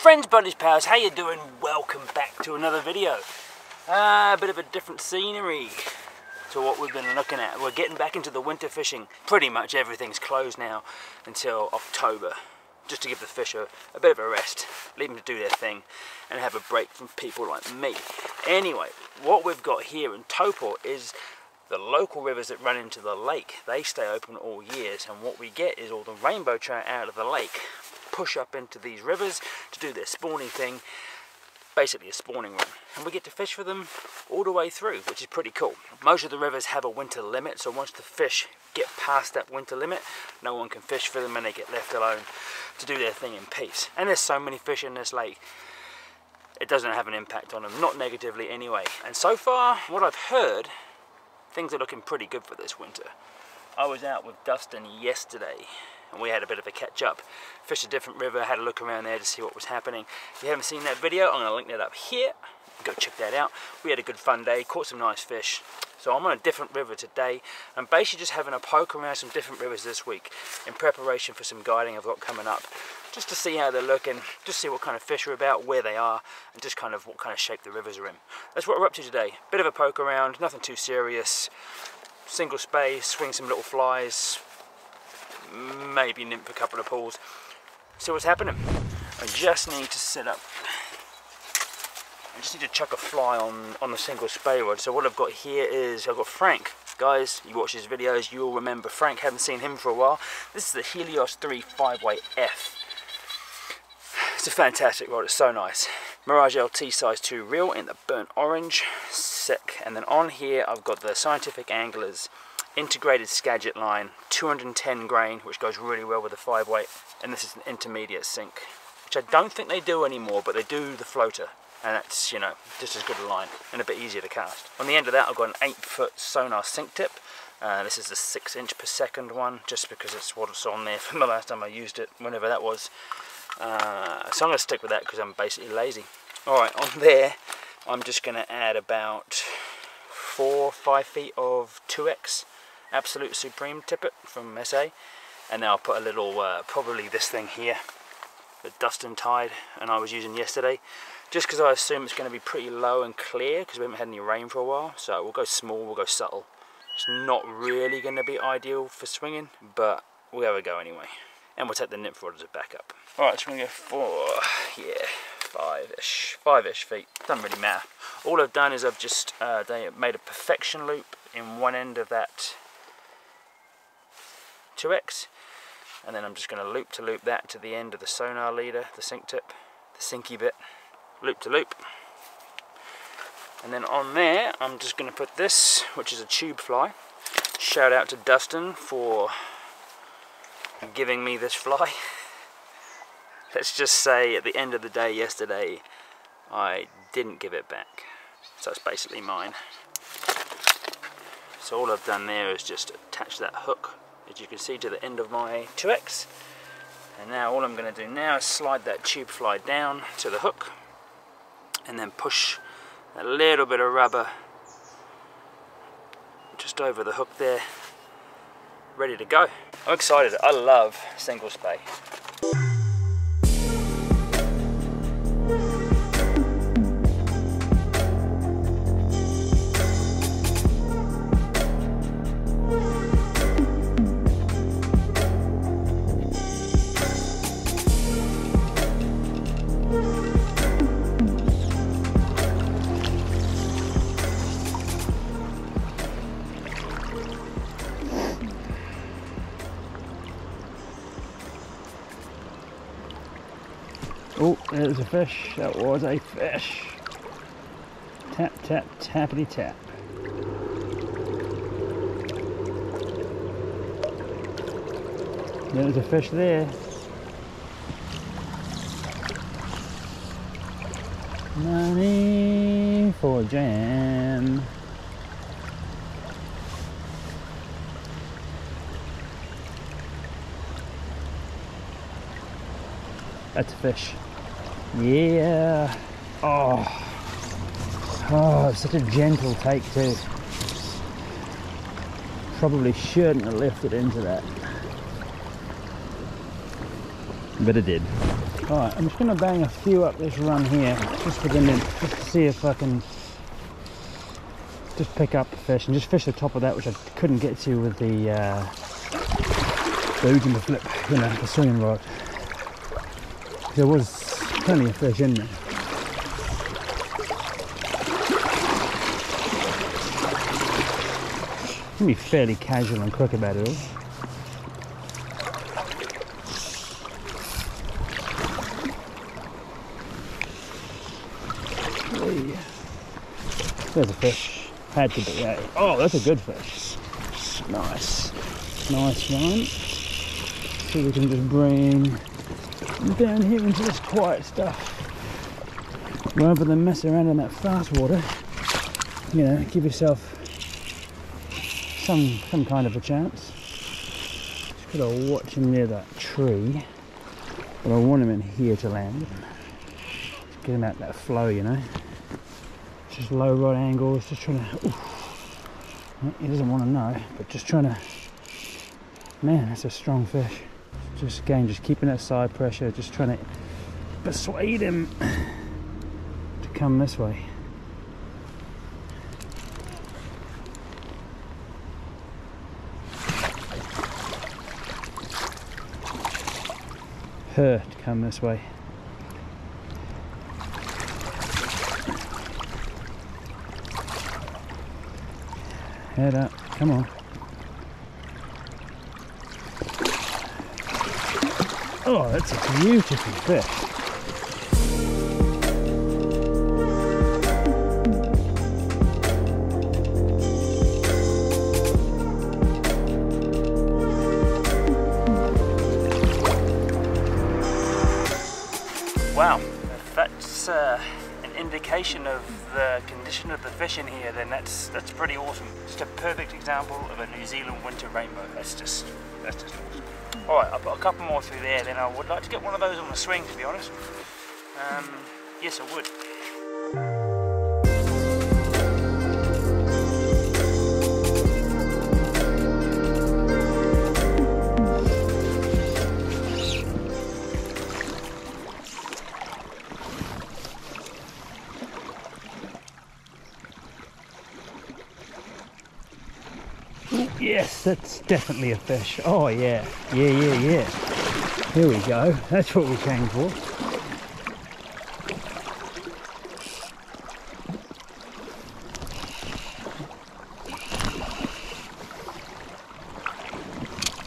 Friends, buddies, pals, how you doing? Welcome back to another video. Uh, a bit of a different scenery to what we've been looking at. We're getting back into the winter fishing. Pretty much everything's closed now until October, just to give the fish a, a bit of a rest, leave them to do their thing, and have a break from people like me. Anyway, what we've got here in Taupo is the local rivers that run into the lake. They stay open all years, and what we get is all the rainbow trout out of the lake push up into these rivers to do their spawning thing basically a spawning run. And we get to fish for them all the way through which is pretty cool. Most of the rivers have a winter limit so once the fish get past that winter limit no one can fish for them and they get left alone to do their thing in peace. And there's so many fish in this lake it doesn't have an impact on them not negatively anyway. And so far what I've heard things are looking pretty good for this winter. I was out with Dustin yesterday and we had a bit of a catch up. Fished a different river, had a look around there to see what was happening. If you haven't seen that video, I'm to link that up here. Go check that out. We had a good fun day, caught some nice fish. So I'm on a different river today. I'm basically just having a poke around some different rivers this week in preparation for some guiding I've got coming up. Just to see how they're looking, just see what kind of fish are about, where they are, and just kind of what kind of shape the rivers are in. That's what we're up to today. Bit of a poke around, nothing too serious. Single spey, swing some little flies, maybe nymph a couple of pulls. See what's happening. I just need to set up, I just need to chuck a fly on, on the single spey rod. So what I've got here is, I've got Frank. Guys, you watch his videos, you'll remember Frank, haven't seen him for a while. This is the Helios 3 5-weight F. It's a fantastic rod, it's so nice. Mirage LT size 2 reel in the burnt orange, sick. And then on here I've got the Scientific Anglers integrated Skagit line, 210 grain, which goes really well with the 5 weight, and this is an intermediate sink, which I don't think they do anymore, but they do the floater, and that's, you know, just as good a line, and a bit easier to cast. On the end of that, I've got an 8 foot sonar sink tip, uh, this is the 6 inch per second one, just because it's what what's on there from the last time I used it, whenever that was. Uh, so I'm going to stick with that because I'm basically lazy. Alright, on there, I'm just going to add about 4 5 feet of 2x Absolute Supreme tippet from SA. And then I'll put a little, uh, probably this thing here, the Dustin tied, and I was using yesterday. Just because I assume it's going to be pretty low and clear, because we haven't had any rain for a while. So we'll go small, we'll go subtle. It's not really going to be ideal for swinging, but we'll have a go anyway. And we'll take the nymph rod as a backup. Alright, so we're going to go four, yeah, five-ish, five-ish feet. Doesn't really matter. All I've done is I've just uh, made a perfection loop in one end of that 2x and then I'm just going to loop to loop that to the end of the sonar leader, the sink tip, the sinky bit, loop to loop. And then on there, I'm just going to put this, which is a tube fly. Shout out to Dustin for giving me this fly. Let's just say at the end of the day yesterday, I didn't give it back. So it's basically mine. So all I've done there is just attach that hook as you can see to the end of my 2X. And now all I'm going to do now is slide that tube fly down to the hook and then push a little bit of rubber just over the hook there, ready to go. I'm excited, I love single spey. Oh, there's a fish. That was a fish. Tap, tap, tappity tap. There's a fish there. Money for jam. That's a fish. Yeah. Oh. Oh, such a gentle take too. Probably shouldn't have left it into that. But it did. Alright, I'm just going to bang a few up this run here, just for just to see if I can just pick up a fish and just fish the top of that, which I couldn't get to with the uh, the flip, you know, the swinging rod. There was plenty of fish in there. You Can be fairly casual and quick about it all. Hey. There's a fish. Had to be. eh? Oh, that's a good fish. Nice. Nice one. So we can just bring down here into this quiet stuff. Rather than mess around in that fast water, you know, give yourself some some kind of a chance. Just gotta watch him near that tree. But I want him in here to land. Get him out that flow, you know. Just low rod angles, just trying to. Oof. He doesn't want to know, but just trying to. Man, that's a strong fish. Just again, just keeping that side pressure, just trying to persuade him to come this way. Her to come this way. Head up, come on. Oh, that's a beautiful fish. Of the condition of the fish in here, then that's that's pretty awesome. Just a perfect example of a New Zealand winter rainbow. That's just that's just awesome. All right, I've got a couple more through there. Then I would like to get one of those on the swing, to be honest. Um, yes, I would. Yes, that's definitely a fish. Oh yeah, yeah, yeah, yeah. Here we go. That's what we came for.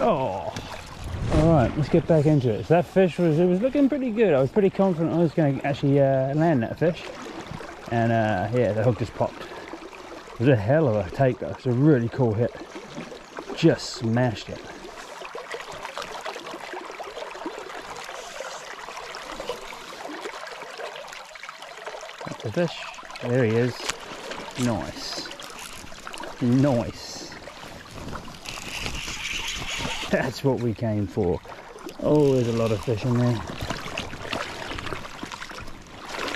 Oh. All right, let's get back into it. So that fish was it was looking pretty good. I was pretty confident I was going to actually uh, land that fish, and uh, yeah, the hook just popped. It was a hell of a take though. It's a really cool hit just smashed it. That's the fish. There he is. Nice. Nice. That's what we came for. Oh, there's a lot of fish in there.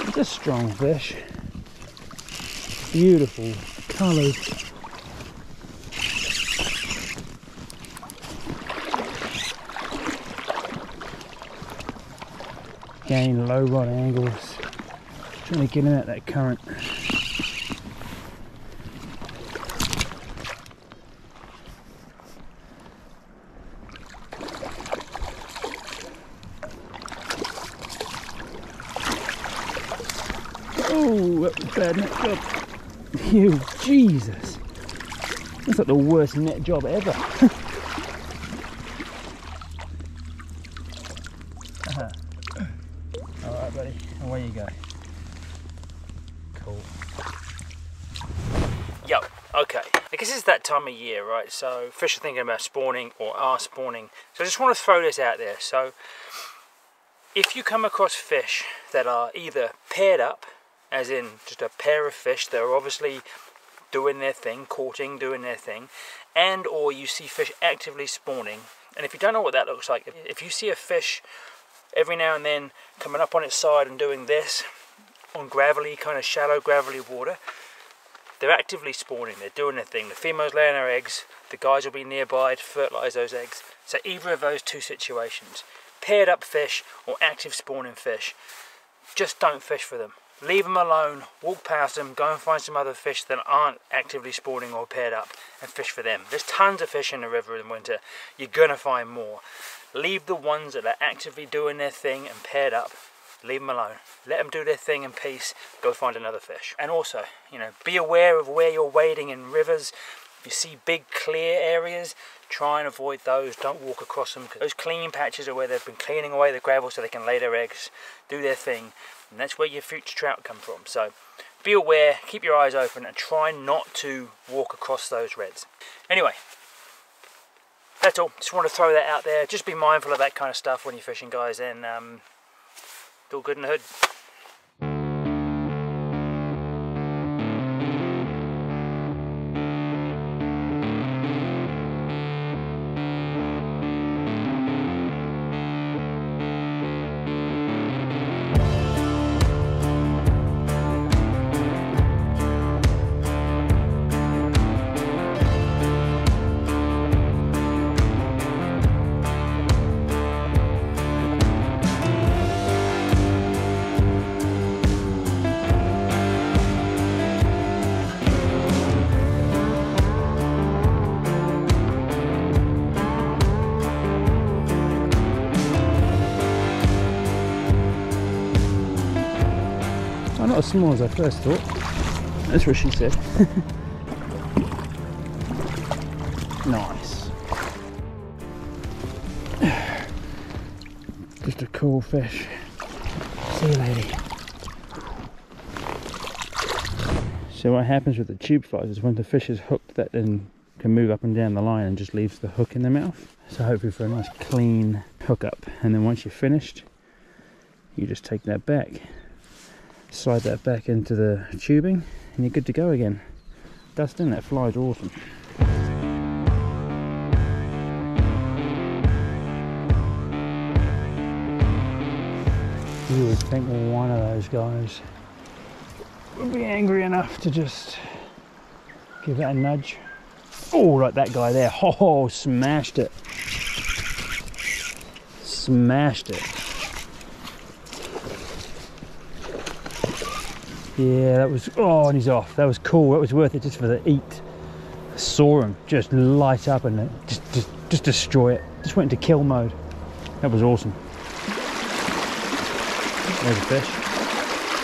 It's a strong fish. Beautiful colours. Again, low rod angles. Trying to get him at that current. Oh, that was bad job. You, Jesus. That's like the worst net job ever. Uh-huh. All right, buddy. Away you go. Cool. Yo, okay. I guess it's that time of year, right? So fish are thinking about spawning or are spawning. So I just want to throw this out there. So if you come across fish that are either paired up, as in just a pair of fish that are obviously doing their thing, courting, doing their thing, and or you see fish actively spawning, and if you don't know what that looks like, if you see a fish every now and then coming up on its side and doing this on gravelly, kind of shallow gravelly water, they're actively spawning, they're doing their thing. The females laying their eggs, the guys will be nearby to fertilise those eggs. So either of those two situations, paired up fish or active spawning fish, just don't fish for them. Leave them alone, walk past them, go and find some other fish that aren't actively spawning or paired up and fish for them. There's tons of fish in the river in winter. You're going to find more. Leave the ones that are actively doing their thing and paired up leave them alone. Let them do their thing in peace, go find another fish. And also, you know, be aware of where you're wading in rivers. If you see big clear areas, try and avoid those. Don't walk across them. Those clean patches are where they've been cleaning away the gravel so they can lay their eggs, do their thing. And that's where your future trout come from. So be aware, keep your eyes open and try not to walk across those redds. Anyway, that's all. Just want to throw that out there. Just be mindful of that kind of stuff when you're fishing, guys. And um, all good in the hood. Not as small as I first thought. That's what she said. nice. Just a cool fish. See you, lady. So what happens with the tube flies is when the fish is hooked that then can move up and down the line and just leaves the hook in the mouth. So hopefully for a nice clean hookup. And then once you're finished, you just take that back slide that back into the tubing and you're good to go again. Dustin, that flies awesome. You would think one of those guys would be angry enough to just give it a nudge. Oh, right that guy there. Oh, smashed it. Smashed it. Yeah, that was, oh, and he's off. That was cool. That was worth it just for the eat. I saw him just light up and just, just, just destroy it. Just went into kill mode. That was awesome. There's a fish.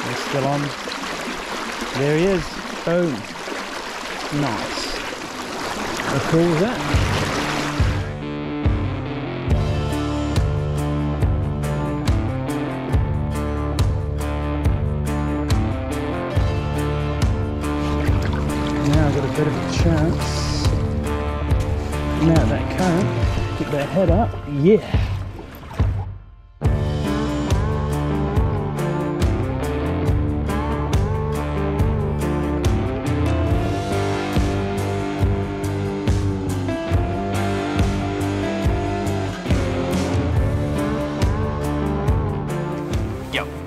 He's still on. There he is. Boom. Nice. How cool was that? Bit of a chance. Now that current, get that head up, yeah.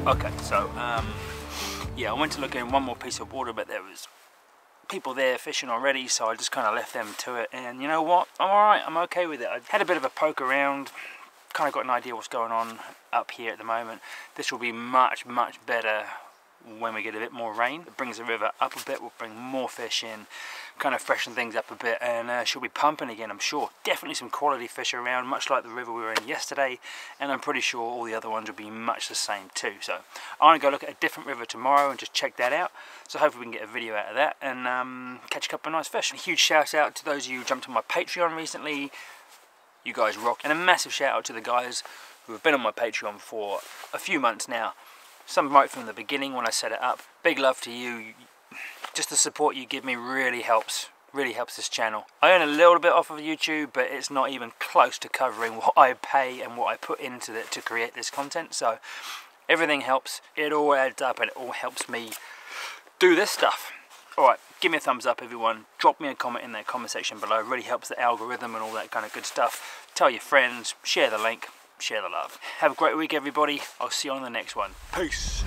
Okay, so um, yeah, I went to look in one more piece of water, but there was people there fishing already, so I just kind of left them to it. And you know what? I'm alright, I'm okay with it. I had a bit of a poke around, kind of got an idea what's going on up here at the moment. This will be much, much better when we get a bit more rain. It brings the river up a bit, we'll bring more fish in, kind of freshen things up a bit, and uh, she'll be pumping again, I'm sure. Definitely some quality fish around, much like the river we were in yesterday, and I'm pretty sure all the other ones will be much the same too. So I'm to go look at a different river tomorrow and just check that out. So hopefully we can get a video out of that and um, catch a couple of nice fish. A huge shout out to those of you who jumped on my Patreon recently. You guys rock. And a massive shout out to the guys who have been on my Patreon for a few months now some right from the beginning when I set it up. Big love to you. Just the support you give me really helps really helps this channel. I earn a little bit off of YouTube, but it's not even close to covering what I pay and what I put into it to create this content. So everything helps. It all adds up and it all helps me do this stuff. Alright, give me a thumbs up everyone. Drop me a comment in that comment section below. It really helps the algorithm and all that kind of good stuff. Tell your friends, share the link share the love. Have a great week, everybody. I'll see you on the next one. Peace.